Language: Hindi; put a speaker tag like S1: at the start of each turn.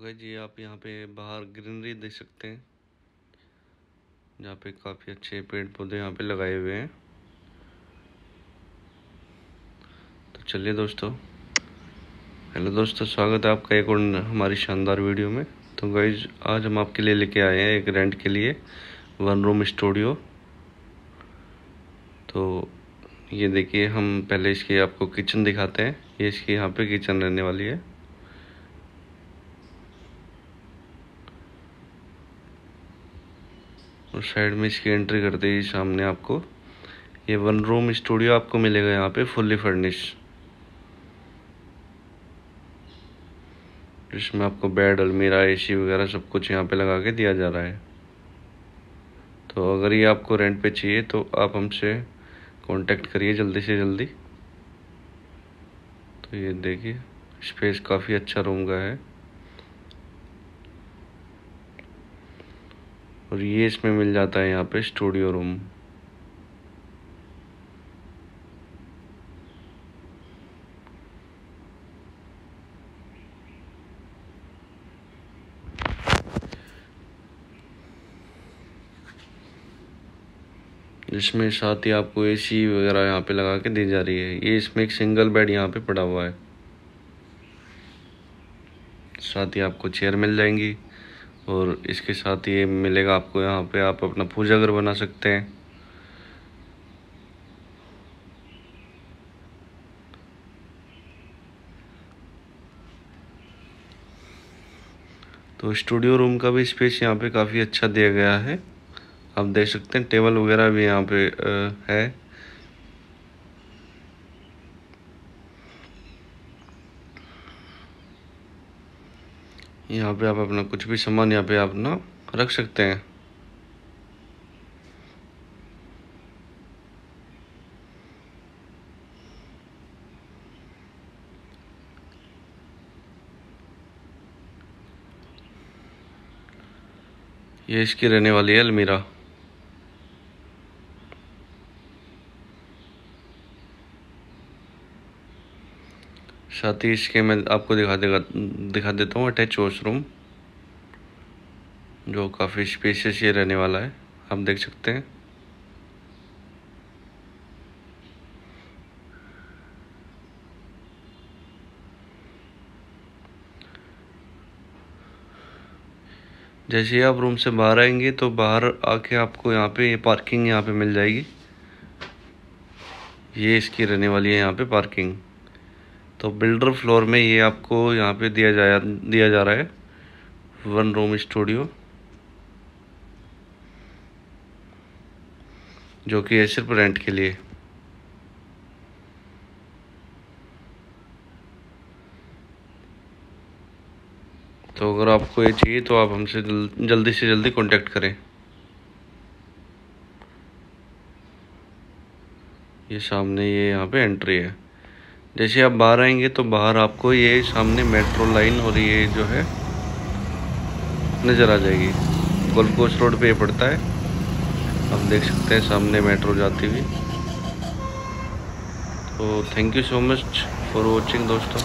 S1: गए जी, आप यहाँ पे बाहर ग्रीनरी देख सकते हैं। जहाँ पे काफ़ी अच्छे पेड़ पौधे यहाँ पे लगाए हुए हैं। तो चलिए दोस्तों। हेलो दोस्तों, स्वागत है आपका एक और हमारी शानदार वीडियो में। तो गाइज़ आज हम आपके लिए लेके आए हैं एक रेंट के लिए वन रूम स्टूडियो तो ये देखिए, हम पहले इसकी आपको किचन दिखाते हैं। ये इसकी यहाँ पे किचन रहने वाली है। और साइड में इसकी एंट्री करते ही सामने आपको। ये वन रूम स्टूडियो आपको मिलेगा यहाँ पे फुल्ली फर्निश जिसमें आपको बेड अलमीरा एसी वगैरह सब कुछ यहाँ पे लगा के दिया जा रहा है। तो अगर ये आपको रेंट पे चाहिए तो आप हमसे कांटेक्ट करिए जल्दी से जल्दी। तो ये देखिए स्पेस काफ़ी अच्छा रूम का है। और ये इसमें मिल जाता है यहाँ पे स्टूडियो रूम जिसमें साथ ही आपको एसी वगैरह यहाँ पे लगा के दी जा रही है। ये इसमें एक सिंगल बेड यहाँ पे पड़ा हुआ है। साथ ही आपको चेयर मिल जाएँगी। और इसके साथ ये मिलेगा आपको यहाँ पे, आप अपना पूजा घर बना सकते हैं। तो स्टूडियो रूम का भी स्पेस यहाँ पे काफ़ी अच्छा दिया गया है। आप देख सकते हैं, टेबल वगैरह भी यहाँ पे है। यहाँ पे आप अपना कुछ भी सामान यहाँ पे आप ना रख सकते हैं। ये इसकी रहने वाली है अलमीरा। साथ ही इसके मैं आपको दिखा देगा, दिखा देता हूँ अटैच वॉशरूम जो काफ़ी स्पेशियस ये रहने वाला है, आप देख सकते हैं। जैसे ही आप रूम से बाहर आएँगे तो बाहर आके आपको यहाँ पे ये पार्किंग यहाँ पे मिल जाएगी। ये इसकी रहने वाली है यहाँ पे पार्किंग तो बिल्डर फ्लोर में ये आपको यहाँ पे दिया जाया, दिया जा रहा है। One room studio. जो कि है सिर्फ़ रेंट के लिए। तो अगर आपको ये चाहिए तो आप हमसे जल्दी से जल्दी कांटेक्ट करें। ये सामने ये यहाँ पे एंट्री है। जैसे आप बाहर आएँगे तो बाहर आपको ये सामने मेट्रो लाइन और ये जो है नज़र आ जाएगी। गोल्फ कोस्ट रोड पे ये पड़ता है। आप देख सकते हैं सामने मेट्रो जाती हुई। तो thank you so much for watching दोस्तों।